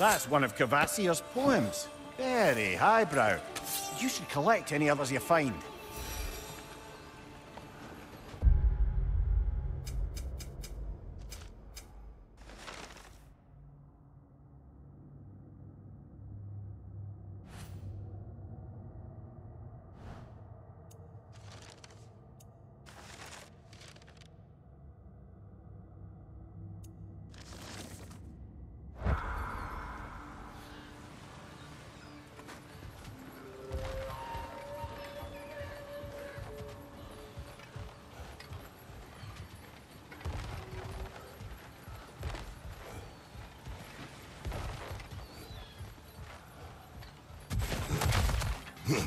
That's one of Kvasir's poems. Very highbrow. You should collect any others you find. Okay,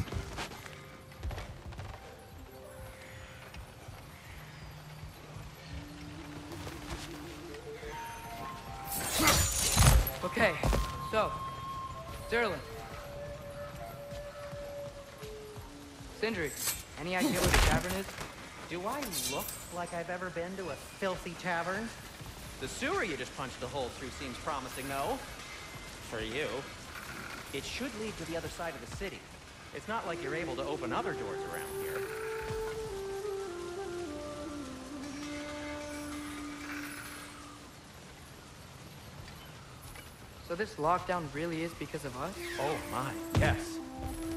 so, Sterling. Sindri, any idea where the tavern is? Do I look like I've ever been to a filthy tavern? The sewer you just punched a hole through seems promising, though. For you. It should lead to the other side of the city. It's not like you're able to open other doors around here. So this lockdown really is because of us? Oh my, yes.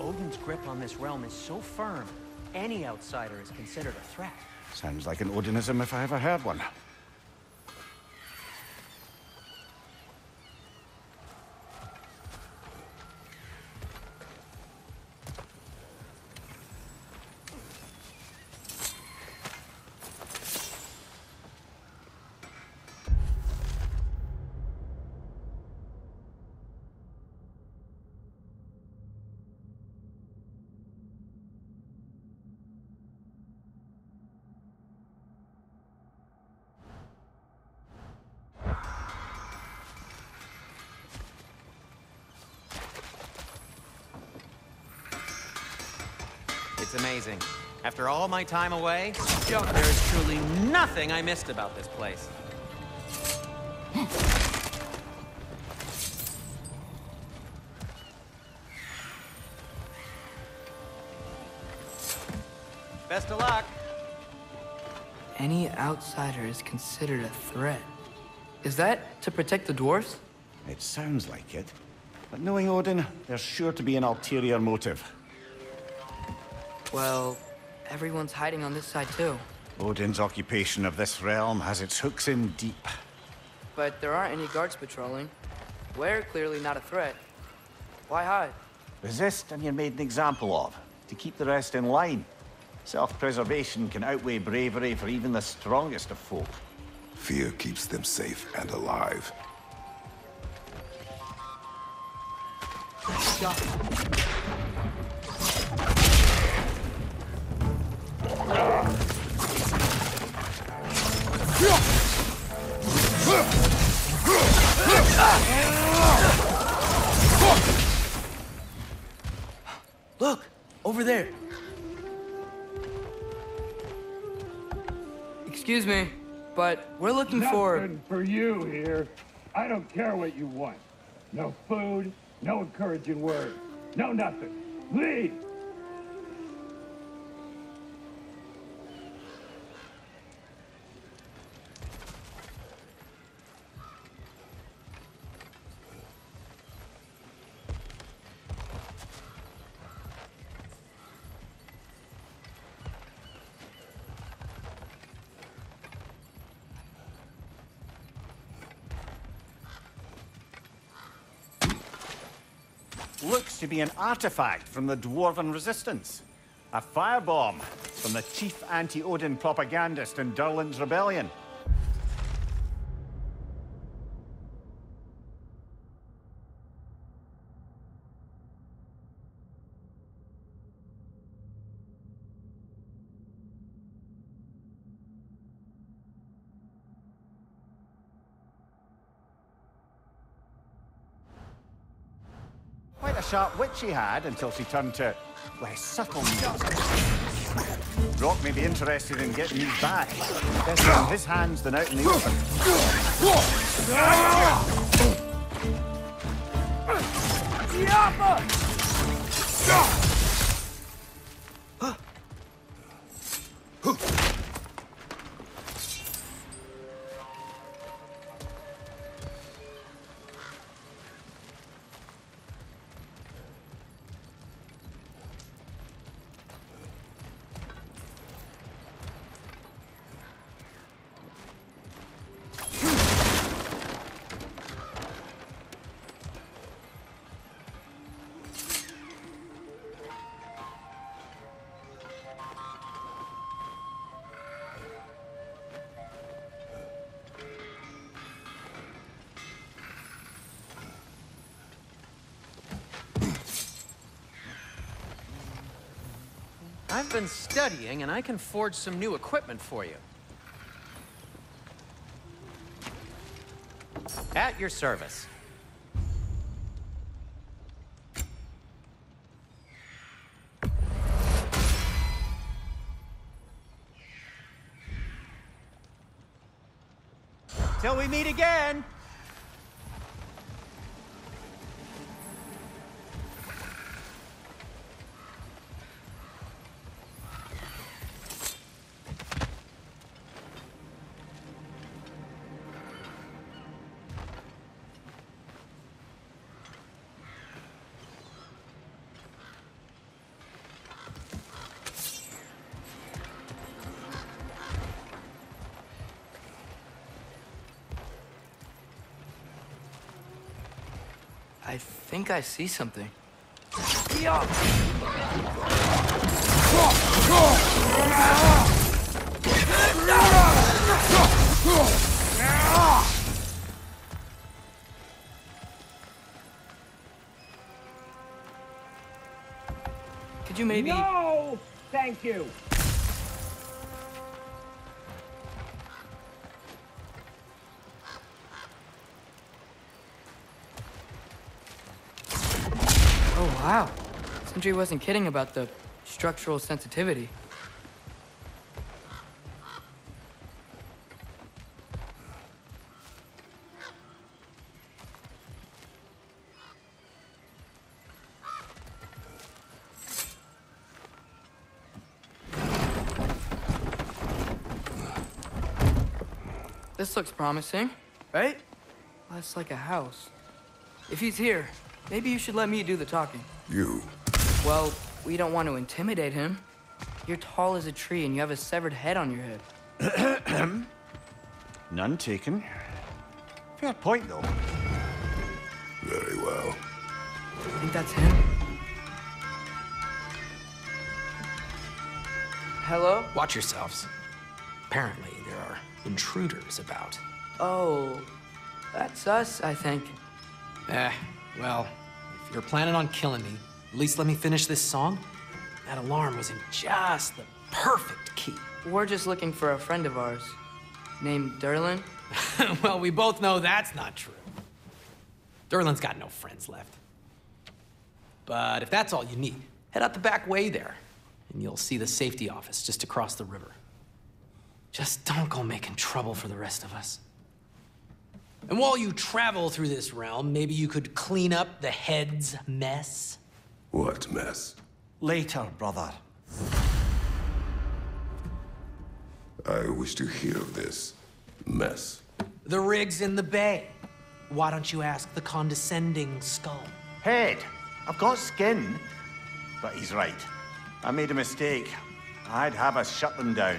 Odin's grip on this realm is so firm, any outsider is considered a threat. Sounds like an Odinism if I ever heard one. It's amazing. After all my time away, there is truly nothing I missed about this place. Best of luck. Any outsider is considered a threat. Is that to protect the dwarfs? It sounds like it. But knowing Odin, there's sure to be an ulterior motive. Well, everyone's hiding on this side too. Odin's occupation of this realm has its hooks in deep. But there aren't any guards patrolling. We're clearly not a threat. Why hide? Resist and you're made an example of, to keep the rest in line. Self-preservation can outweigh bravery for even the strongest of folk. Fear keeps them safe and alive. Look! Over there! Excuse me, but we're looking for... Nothing for you here. I don't care what you want. No food, no encouraging words, no nothing. Leave! To be an artifact from the Dwarven Resistance. A firebomb from the chief anti-Odin propagandist in Durlin's rebellion. She had until she turned to less subtle. Brok may be interested in getting these back. Better in his hands than out in the open. Been studying, and I can forge some new equipment for you. At your service. Till we meet again! Think I see something. Could you maybe... No! Thank you. Sindri wasn't kidding about the structural sensitivity. This looks promising, right? Less like a house. If he's here, maybe you should let me do the talking. You. Well, we don't want to intimidate him. You're tall as a tree and you have a severed head on your head. None taken. Fair point, though. Very well. I think that's him? Hello? Watch yourselves. Apparently, there are intruders about. Oh, that's us, I think. Eh, well, if you're planning on killing me, at least let me finish this song. That alarm was in just the perfect key. We're just looking for a friend of ours named Durlin. well, we both know that's not true. Durlin's got no friends left. But if that's all you need, head out the back way there, and you'll see the safety office just across the river. Just don't go making trouble for the rest of us. And while you travel through this realm, maybe you could clean up the head's mess. What mess? Later, brother. I wish to hear of this mess. The rig's in the bay. Why don't you ask the condescending skull? Head. I've got skin. But he's right. I made a mistake. I'd have us shut them down.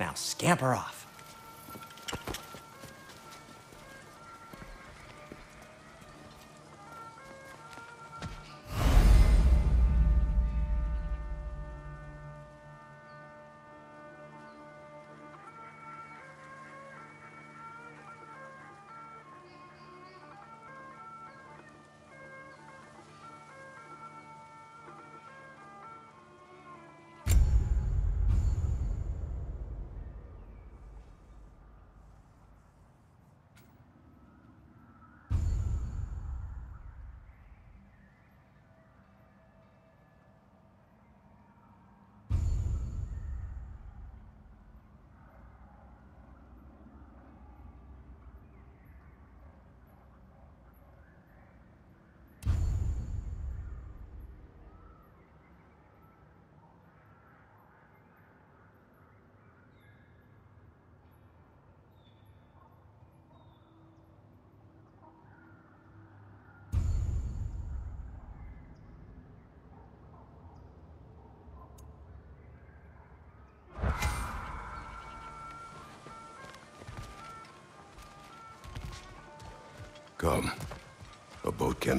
Now scamper off.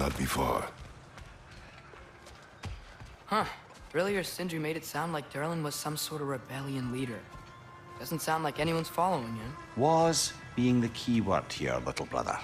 A boat cannot be far. Huh. Earlier, Sindri made it sound like Durlin was some sort of rebellion leader. Doesn't sound like anyone's following him. Was being the key word here, little brother.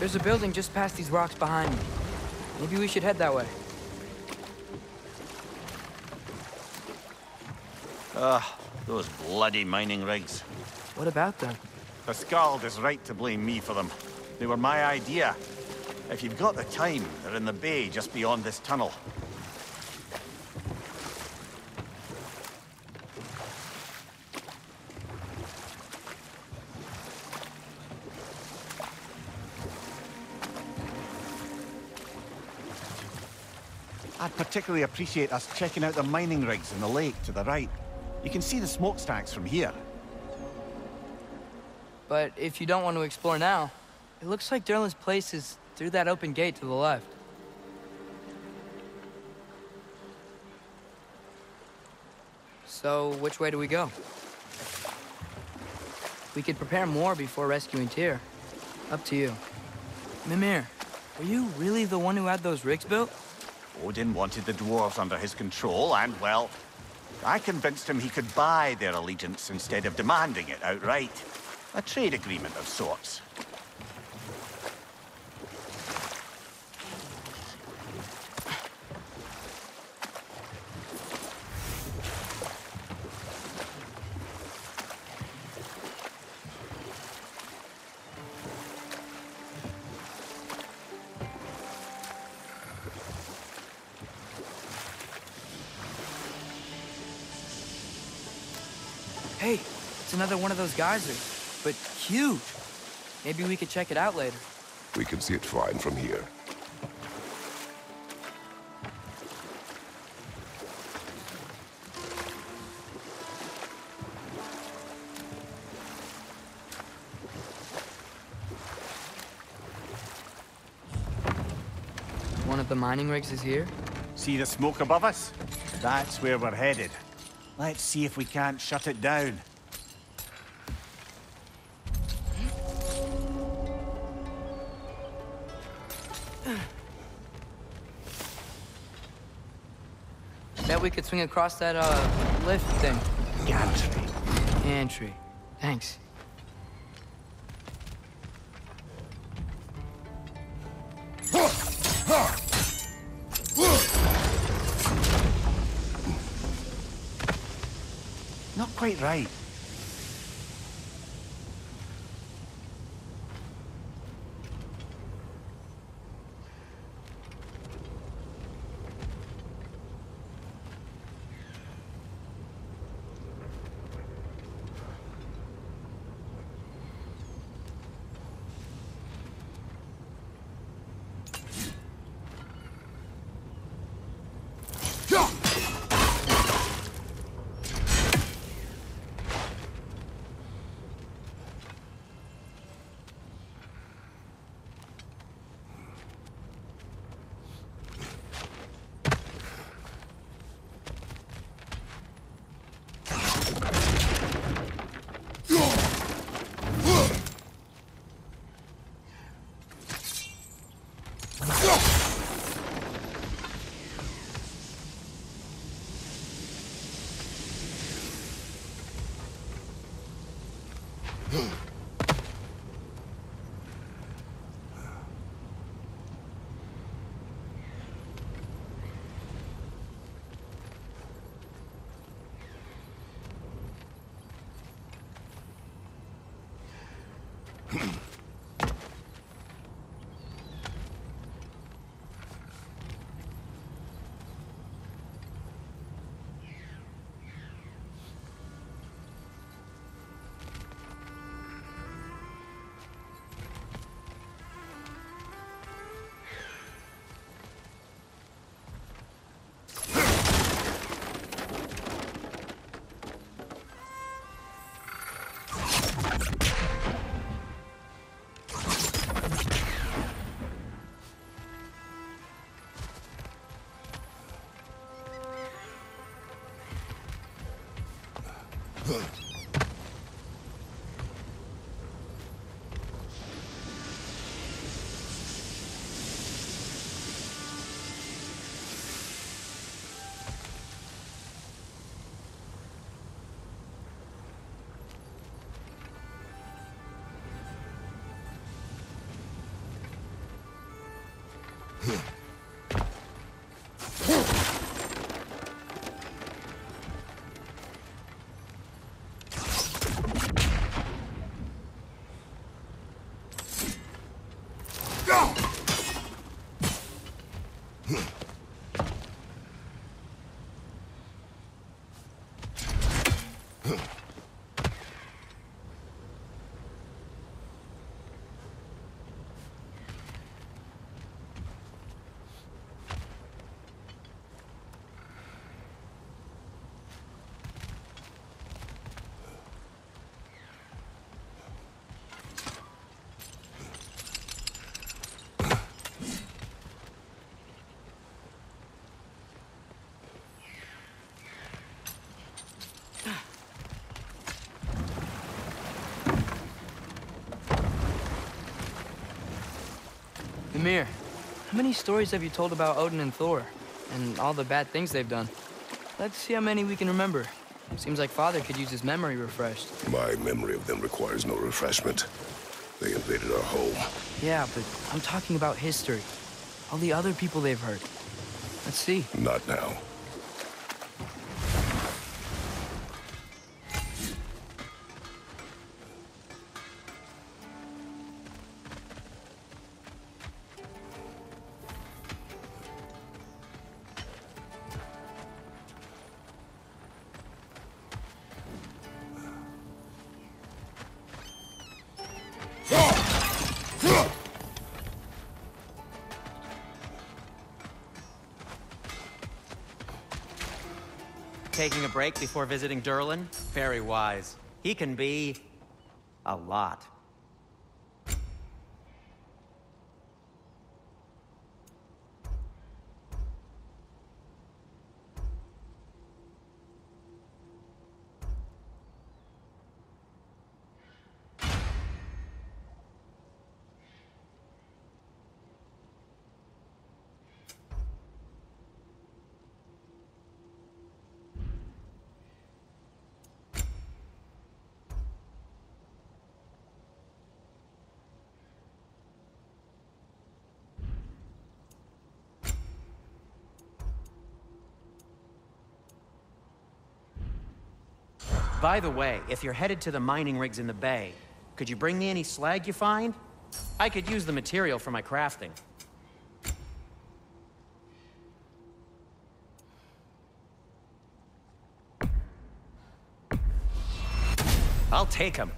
There's a building just past these rocks behind me. Maybe we should head that way. Ah, those bloody mining rigs. What about them? The Skald is right to blame me for them. They were my idea. If you've got the time, they're in the bay just beyond this tunnel. Particularly appreciate us checking out the mining rigs in the lake to the right. You can see the smokestacks from here. But if you don't want to explore now, it looks like Durlin's place is through that open gate to the left. So, which way do we go? We could prepare more before rescuing Tyr. Up to you. Mimir, were you really the one who had those rigs built? Odin wanted the dwarves under his control, and, well, I convinced him he could buy their allegiance instead of demanding it outright. A trade agreement of sorts. Hey, it's another one of those geysers, but huge. Maybe we could check it out later. We can see it fine from here. One of the mining rigs is here. See the smoke above us? That's where we're headed. Let's see if we can't shut it down. Bet we could swing across that, uh, lift thing. Gantry. Gantry. Thanks. Quite right. Mimir, how many stories have you told about Odin and Thor? And all the bad things they've done? Let's see how many we can remember. Seems like Father could use his memory refreshed. My memory of them requires no refreshment. They invaded our home. Yeah, but I'm talking about history. All the other people they've hurt. Let's see. Not now. Break before visiting Durlin? Very wise. He can be... a lot. By the way, if you're headed to the mining rigs in the bay, could you bring me any slag you find? I could use the material for my crafting. I'll take them.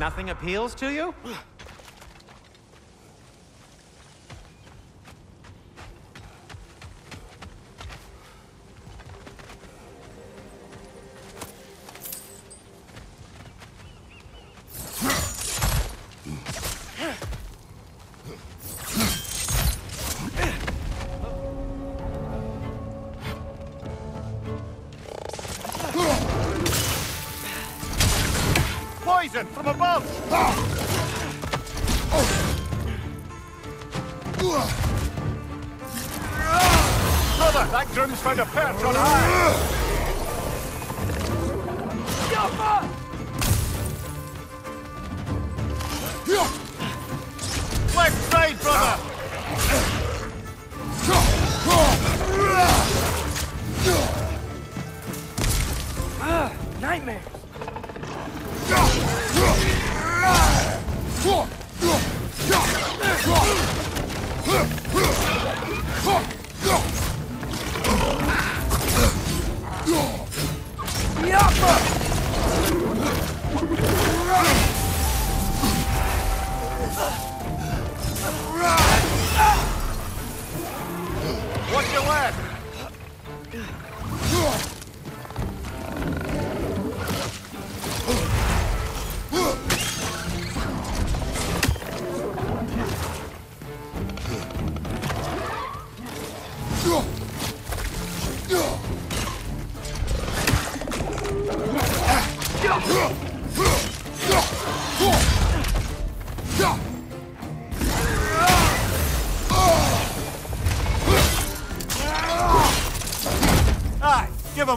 Nothing appeals to you? Brother, that groom's found a perch on high! Left side, brother! Ah, nightmare!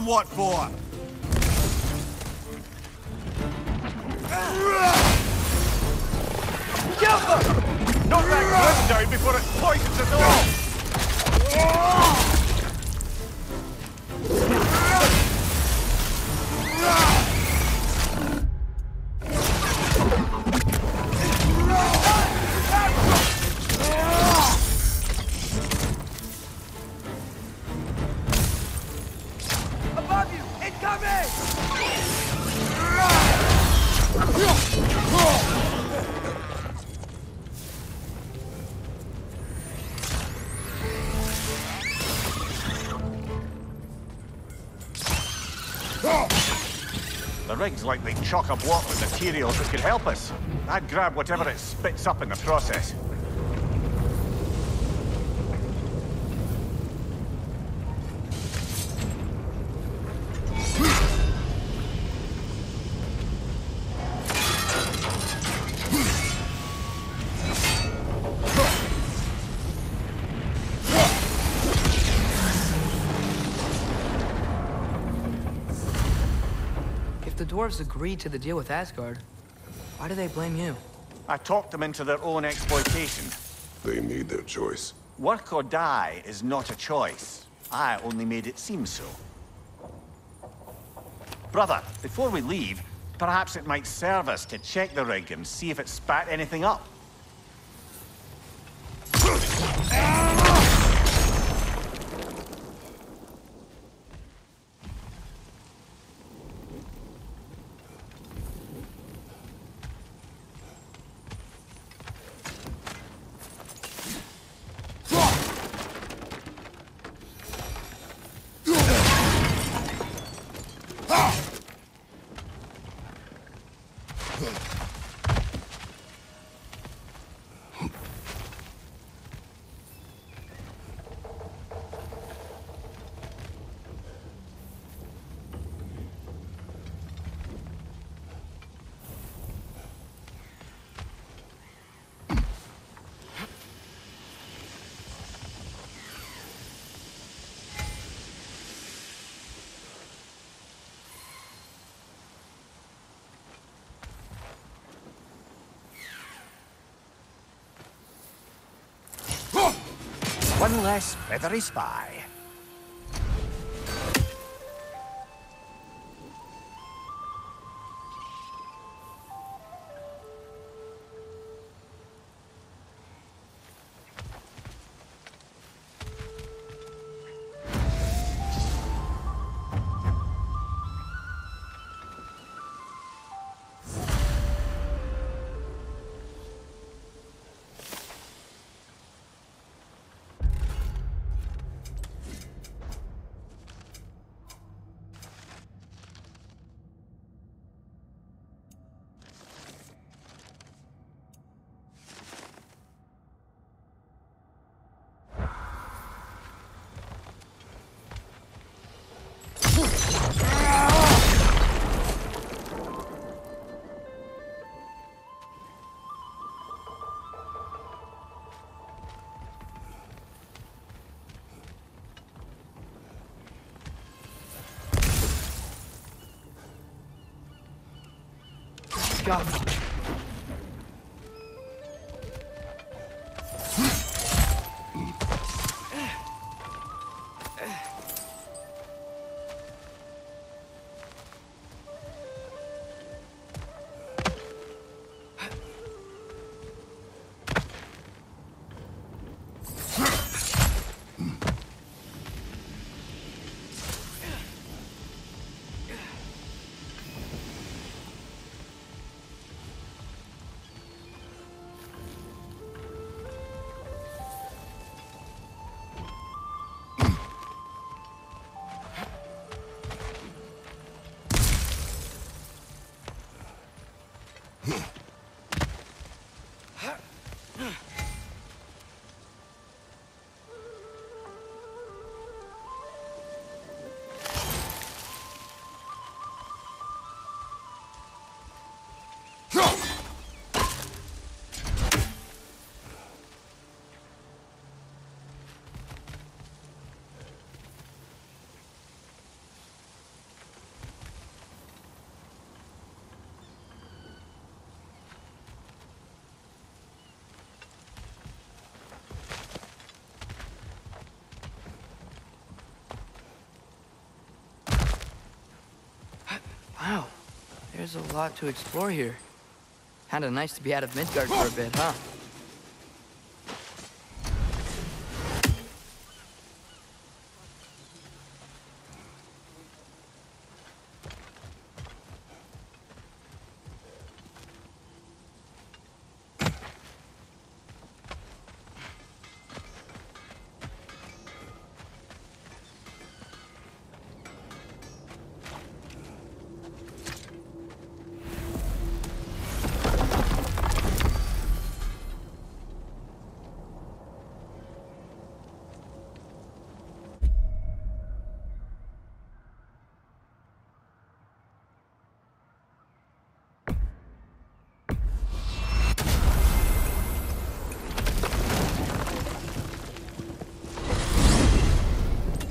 What for! The rig's likely chock-a-block with materials that could help us. I'd grab whatever it spits up in the process. Dwarves agreed to the deal with Asgard, why do they blame you? I talked them into their own exploitation. They made their choice. Work or die is not a choice. I only made it seem so. Brother, before we leave, perhaps it might serve us to check the rig and see if it spat anything up. One less feathery spy. There's a lot to explore here. Kinda nice to be out of Midgard for a bit, huh?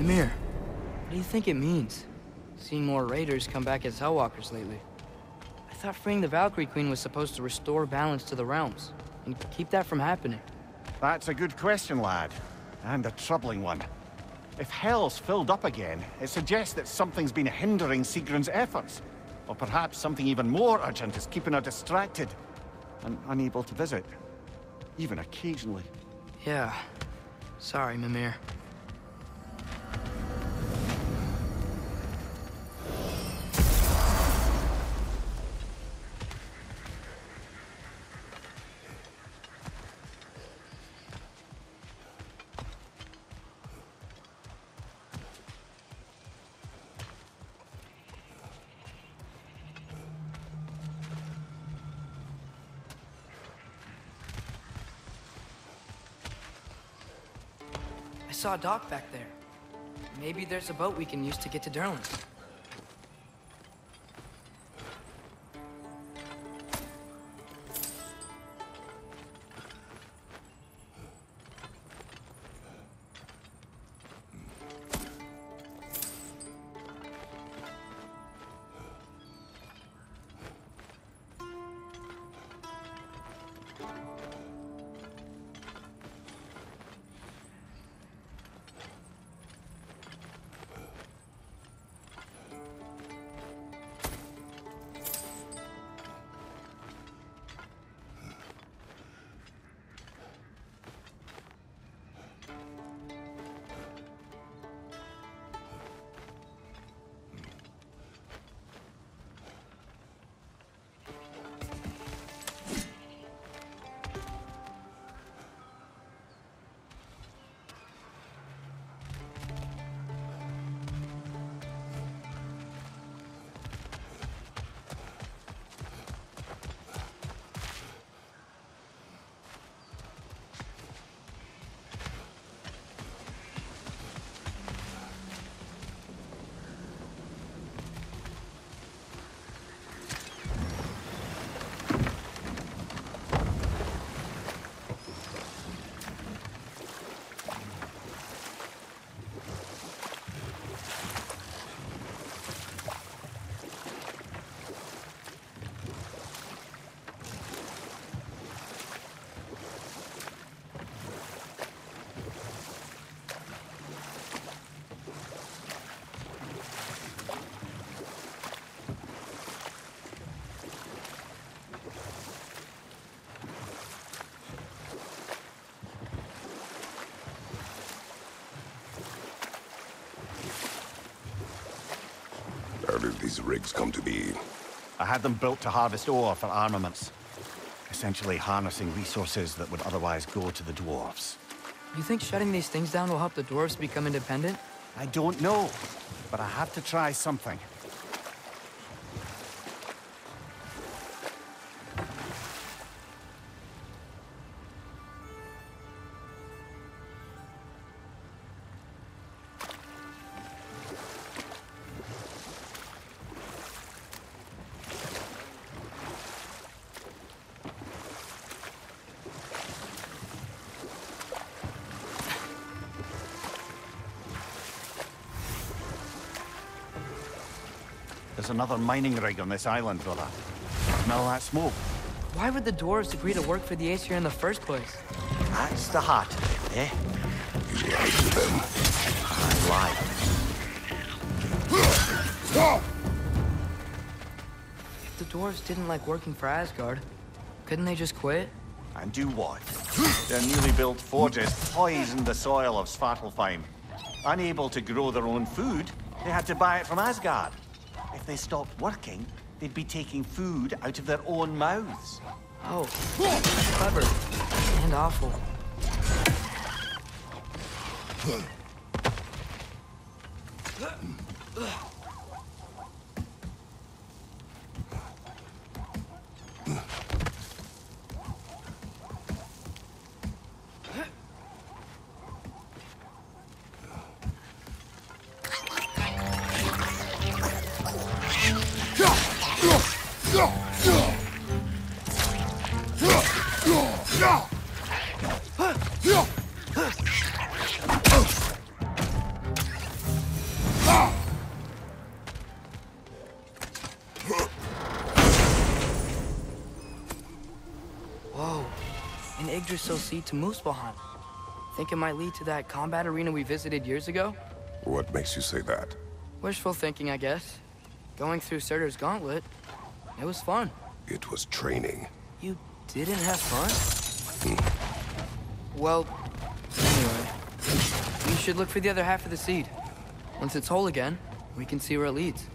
Mimir, what do you think it means? Seeing more raiders come back as Hellwalkers lately. I thought freeing the Valkyrie Queen was supposed to restore balance to the realms, and keep that from happening. That's a good question, lad. And a troubling one. If Hell's filled up again, it suggests that something's been hindering Sigrun's efforts. Or perhaps something even more urgent is keeping her distracted and unable to visit. Even occasionally. Yeah. Sorry, Mimir. Saw a dock back there. Maybe there's a boat we can use to get to Durlin. These rigs come to be? I had them built to harvest ore for armaments. Essentially harnessing resources that would otherwise go to the dwarves. You think shutting these things down will help the dwarves become independent? I don't know, but I have to try something. There's another mining rig on this island, brother. Smell that smoke? Why would the dwarves agree to work for the Aesir in the first place? That's the heart of it, eh? You lied to them. I lied. If the dwarves didn't like working for Asgard, couldn't they just quit? And do what? Their newly built forges poisoned the soil of Svartalfheim. Unable to grow their own food, they had to buy it from Asgard. If they stopped working, they'd be taking food out of their own mouths. Oh, clever. And awful. Seed to Muspelheim. Think it might lead to that combat arena we visited years ago? What makes you say that? Wishful thinking, I guess. Going through Surtur's gauntlet, it was fun. It was training. You didn't have fun? Hmm. Well, anyway. You should look for the other half of the seed. Once it's whole again, we can see where it leads.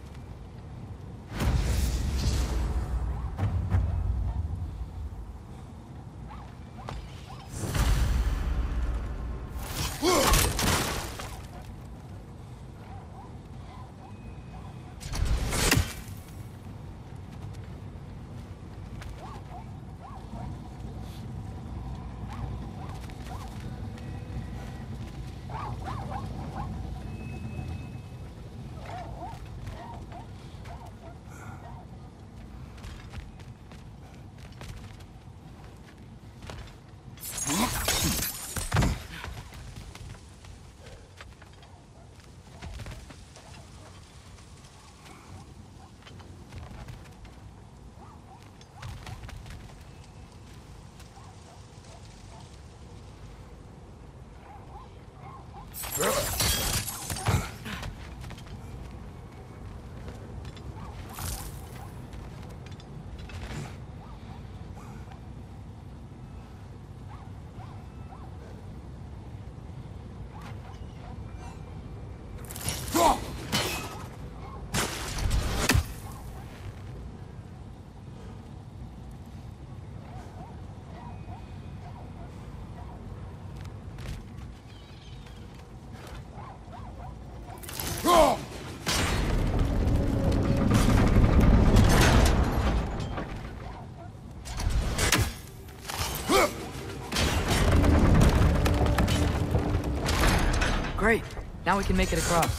Now we can make it across.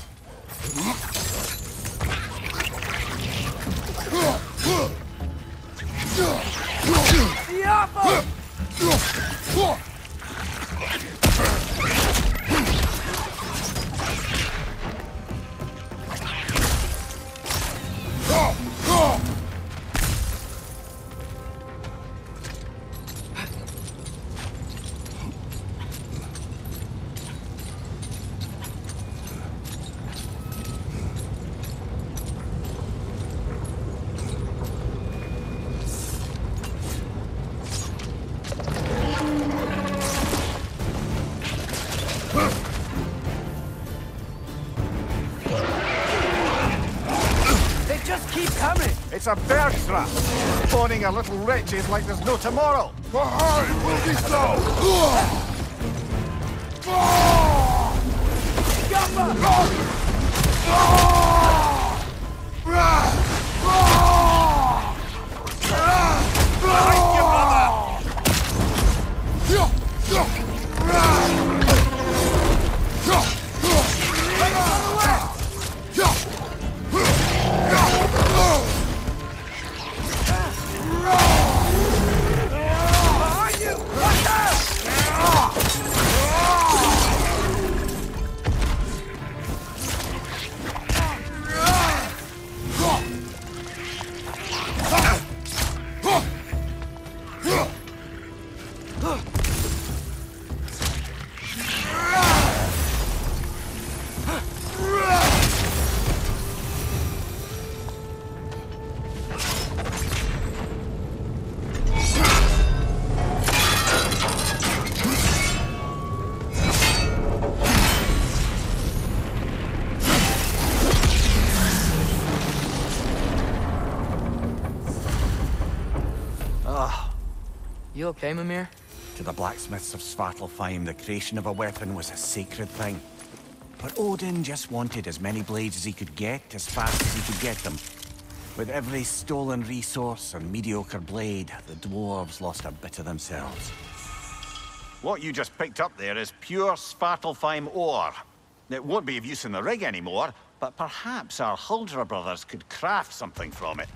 It's a bear trap. Spawning a little wretches like there's no tomorrow. Behind will be so! You okay, Mimir? To the blacksmiths of Svartalfheim, the creation of a weapon was a sacred thing. But Odin just wanted as many blades as he could get, as fast as he could get them. With every stolen resource and mediocre blade, the dwarves lost a bit of themselves. What you just picked up there is pure Svartalfheim ore. It won't be of use in the rig anymore, but perhaps our Huldra brothers could craft something from it.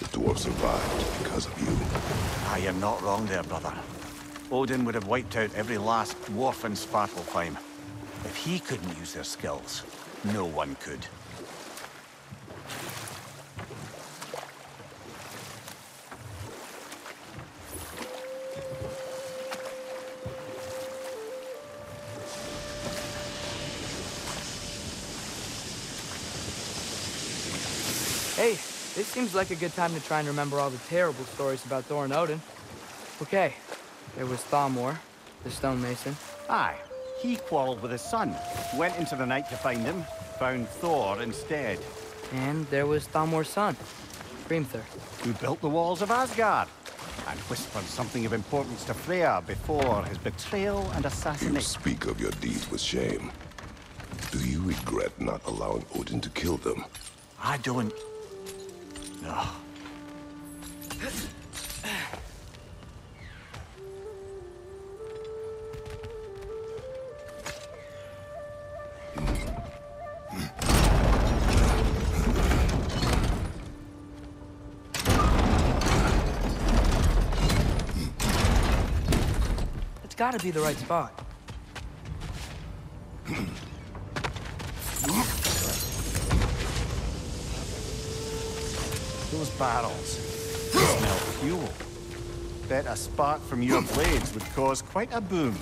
The dwarf survived because of you. Ah, you're not wrong there, brother. Odin would have wiped out every last dwarf in Svartalfheim. If he couldn't use their skills, no one could. Hey, this seems like a good time to try and remember all the terrible stories about Thor and Odin. Okay, there was Thamur, the stonemason. Aye, he quarreled with his son, went into the night to find him, found Thor instead, And there was Thamur's son, Hrimthur. who built the walls of Asgard, and whispered something of importance to Freya before his betrayal and assassination. You assassination. speak of your deeds with shame. Do you regret not allowing Odin to kill them? I don't... No. Gotta be the right spot. Those they smell fuel. Bet a spark from your blades would cause quite a boom.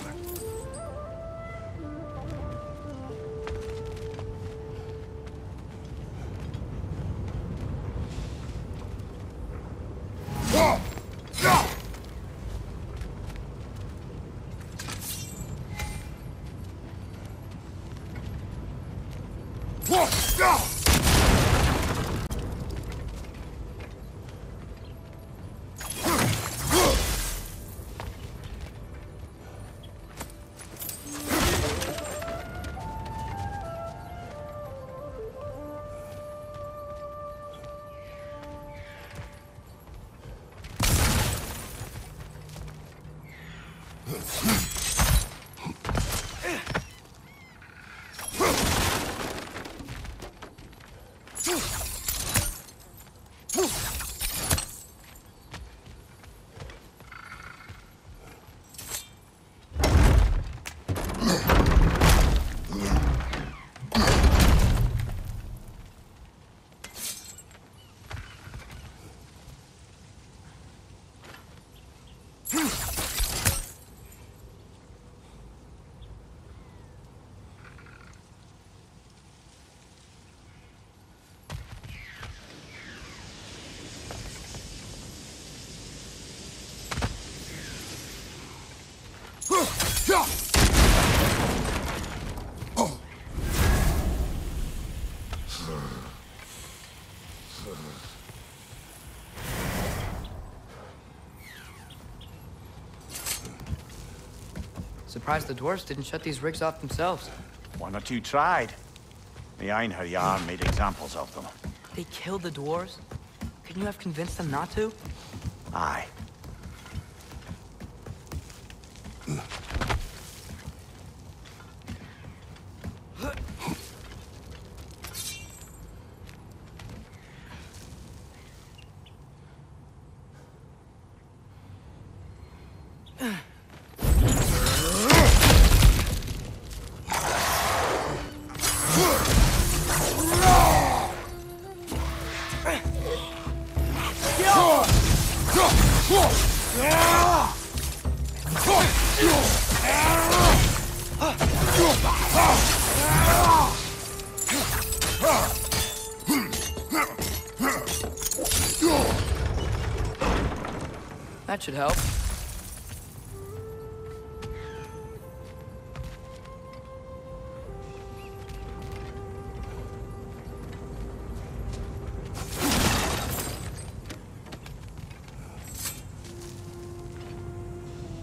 Whoa! go! Surprised the dwarves didn't shut these rigs off themselves. One or two tried. The Einherjar made examples of them. They killed the dwarves? Couldn't you have convinced them not to? Aye. Should help.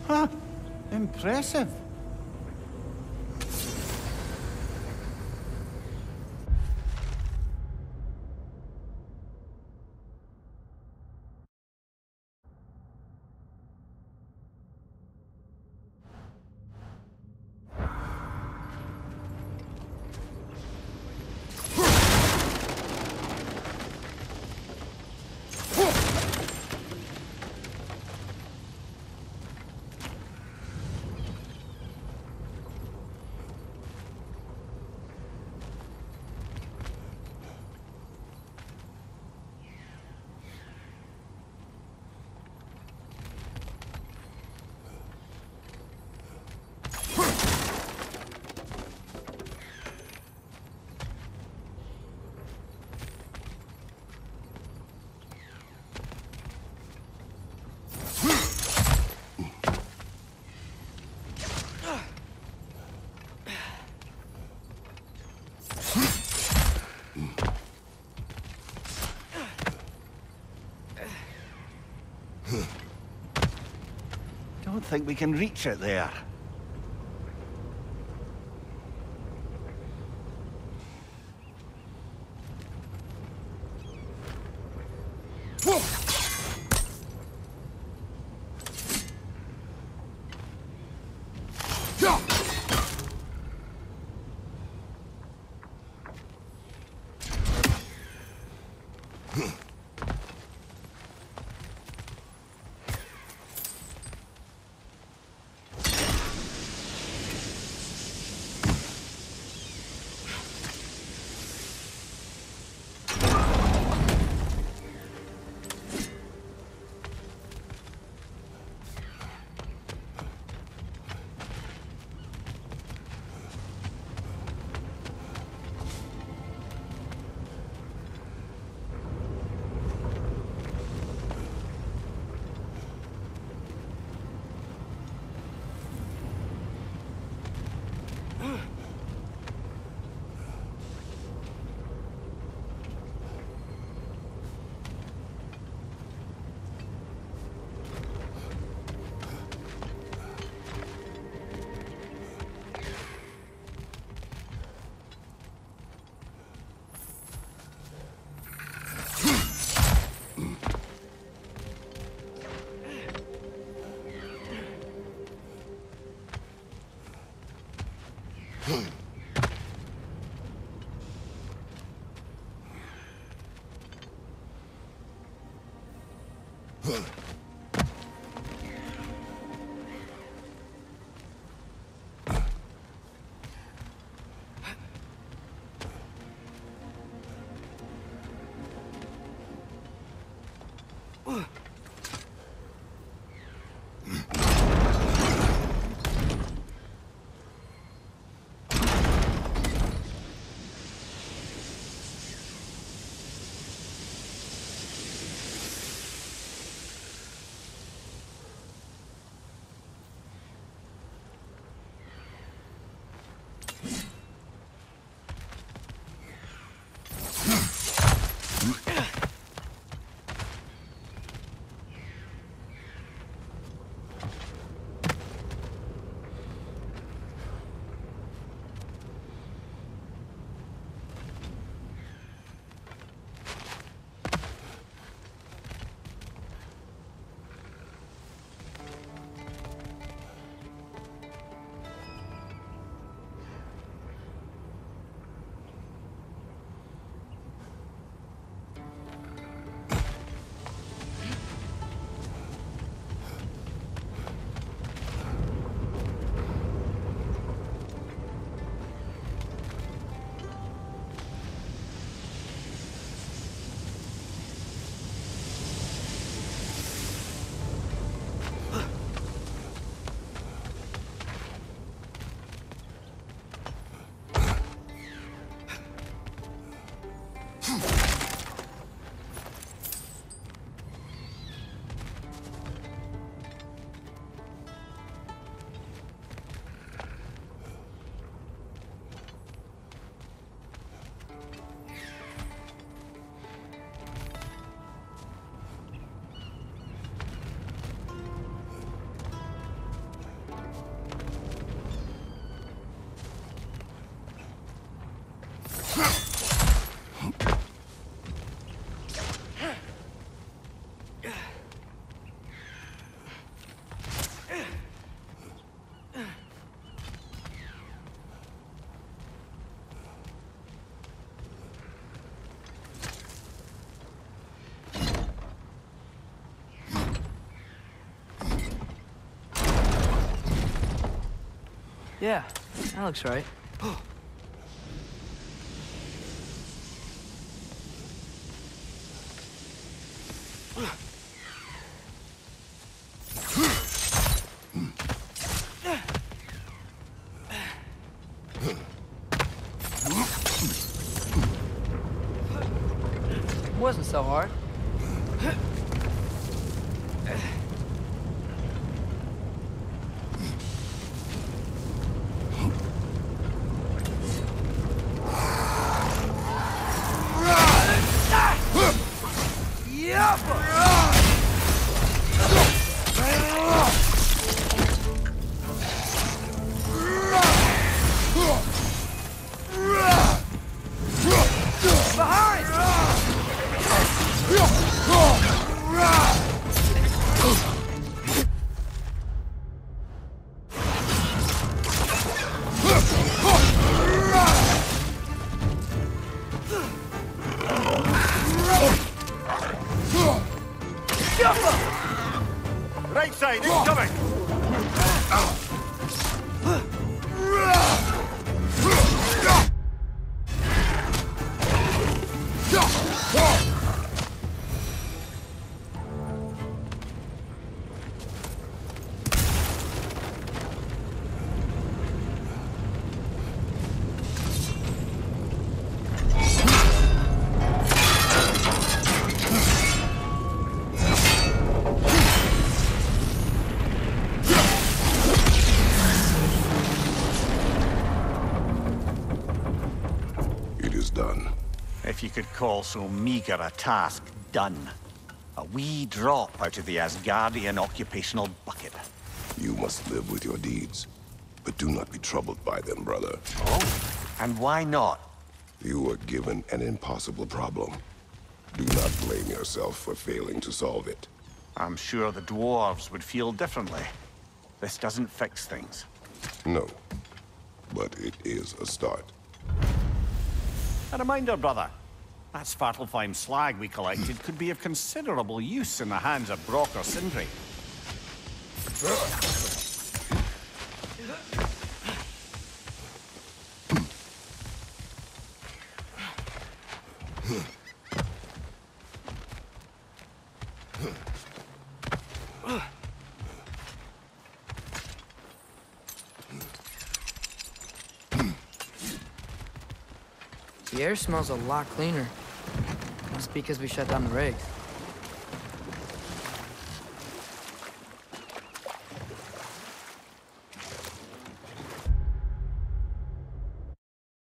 Huh. Impressive. Think we can reach it there. Yeah, that looks right. Right side, incoming! Call so meager a task done. A wee drop out of the Asgardian occupational bucket. You must live with your deeds. But do not be troubled by them, brother. Oh? And why not? You were given an impossible problem. Do not blame yourself for failing to solve it. I'm sure the dwarves would feel differently. This doesn't fix things. No. but it is a start. A reminder, brother. That Svartalfheim slag we collected could be of considerable use in the hands of Brok or Sindri. The air smells a lot cleaner. Must be because we shut down the rigs.